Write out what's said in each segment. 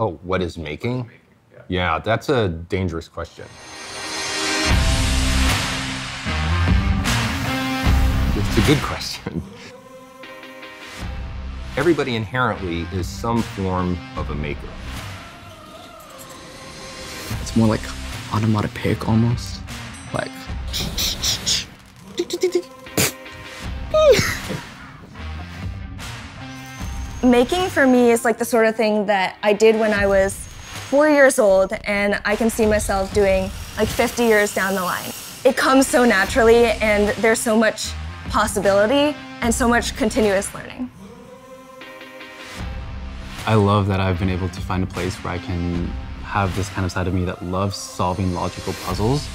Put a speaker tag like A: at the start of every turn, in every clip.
A: Oh, what is making? Yeah, that's a dangerous question. It's a good question. Everybody inherently is some form of a maker.
B: It's more like onomatopoeic almost. Like.
C: Making for me is like the sort of thing that I did when I was four years old, and I can see myself doing like 50 years down the line. It comes so naturally, and there's so much possibility and so much continuous learning.
B: I love that I've been able to find a place where I can have this kind of side of me that loves solving logical puzzles,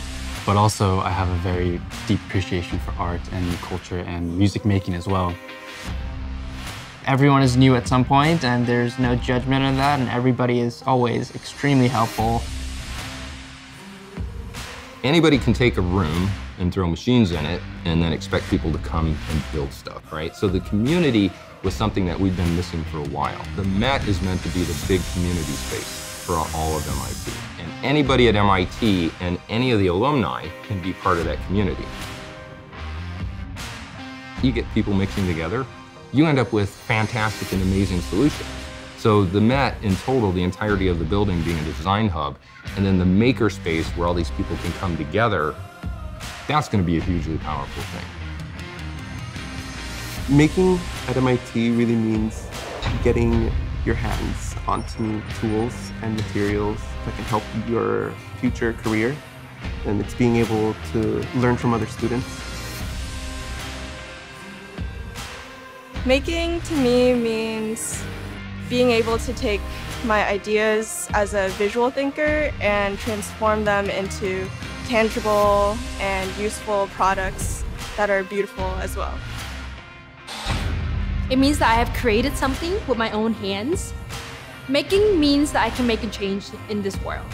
B: but also I have a very deep appreciation for art and culture and music making as well.
D: Everyone is new at some point, and there's no judgment on that, and everybody is always extremely helpful.
A: Anybody can take a room and throw machines in it and then expect people to come and build stuff, right? So the community was something that we've been missing for a while. The Met is meant to be the big community space for all of MIT. And anybody at MIT and any of the alumni can be part of that community. You get people mixing together, you end up with fantastic and amazing solutions. So the Met in total, the entirety of the building being a design hub, and then the maker space where all these people can come together, that's going to be a hugely powerful thing.
E: Making at MIT really means getting your hands onto tools and materials that can help your future career. And it's being able to learn from other students.
F: Making to me means being able to take my ideas as a visual thinker and transform them into tangible and useful products that are beautiful as well.
G: It means that I have created something with my own hands. Making means that I can make a change in this world.